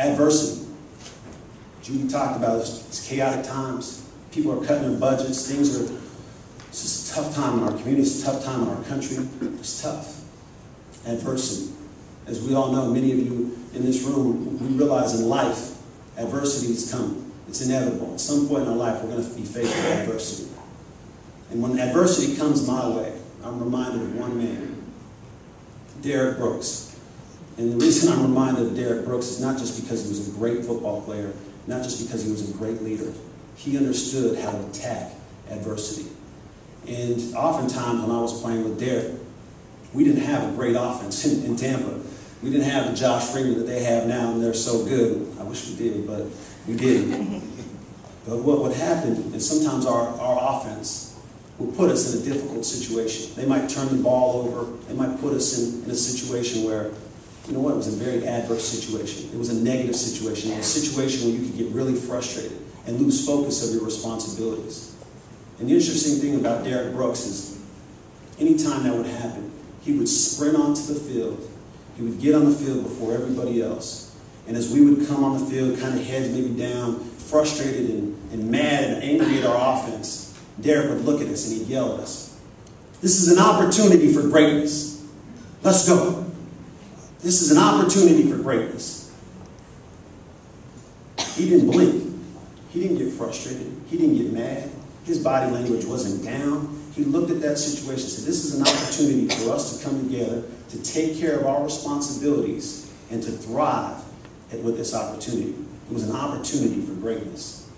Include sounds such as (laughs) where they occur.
adversity. Judy talked about it's, chaotic times. People are cutting their budgets. Things are, it's just a tough time in our community. It's a tough time in our country. It's tough. Adversity. As we all know, many of you in this room, we realize in life, adversity is coming. It's inevitable. At some point in our life, we're going to be faced with adversity. And when adversity comes my way, I'm reminded of one man, Derrick Brooks. And the reason I'm reminded of Derrick Brooks is not just because he was a great football player, not just because he was a great leader. He understood how to attack adversity. And oftentimes when I was playing with Derrick, we didn't have a great offense in, in Tampa. We didn't have the Josh Freeman that they have now, and they're so good. I wish we did, but we didn't. (laughs) but what would happen is sometimes our, our offense will put us in a difficult situation. They might turn the ball over. They might put us in, in a situation where, you know what, it was a very adverse situation. It was a negative situation. It was a situation where you could get really frustrated and lose focus of your responsibilities. And the interesting thing about Derrick Brooks is anytime that would happen, he would sprint onto the field. He would get on the field before everybody else. And as we would come on the field, kind of heads maybe down, frustrated and, and mad and angry at our offense, Derrick would look at us and he'd yell at us. This is an opportunity for greatness. Let's go. This is an opportunity for greatness. He didn't blink. He didn't get frustrated. He didn't get mad. His body language wasn't down. He looked at that situation and said, This is an opportunity for us to come together to take care of our responsibilities and to thrive at, with this opportunity. It was an opportunity for greatness.